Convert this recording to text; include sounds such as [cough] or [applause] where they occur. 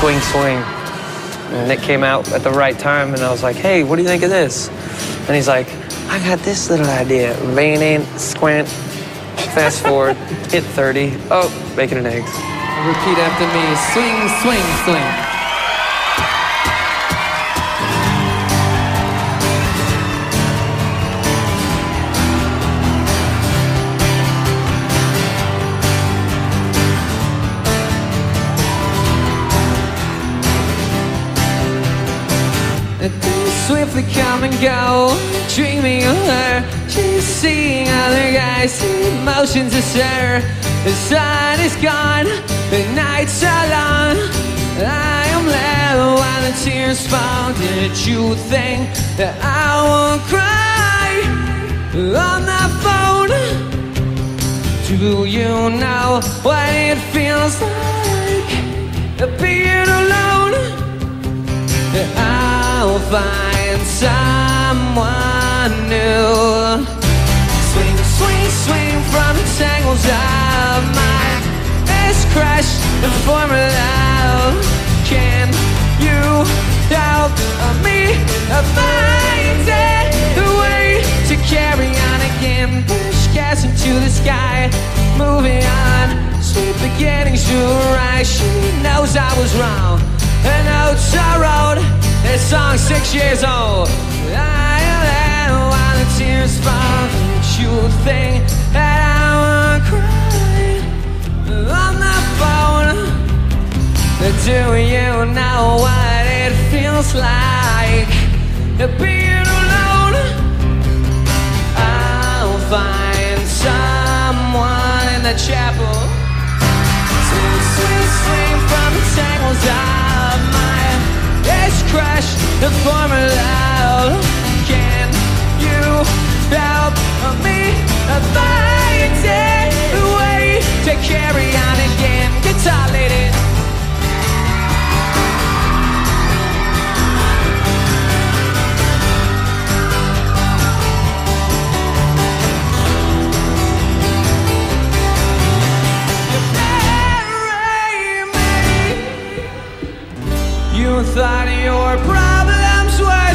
Swing Swing. And it came out at the right time, and I was like, hey, what do you think of this? And he's like, I got this little idea. Lean in, squint, fast forward, [laughs] hit 30. Oh, bacon and eggs. Repeat after me. Swing, swing, swing. Swiftly come and go Dreaming of her She's seeing other guys Emotions astir The sun is gone The nights are long. I am left while the tears fall. Did you think that I won't cry On the phone? Do you know what it feels like find someone new. Swing, swing, swing from the tangles of my is crushed and form a love. Can you help me find a way to carry on again? Push gas into the sky, moving on. Sweet beginnings to rise. She knows I was wrong. Song's six years old. I am while the tears fall. You think that I would cry on the phone? Do you know what it feels like being alone? Can you help me find a way to carry on again? Guitar lady. You thought your were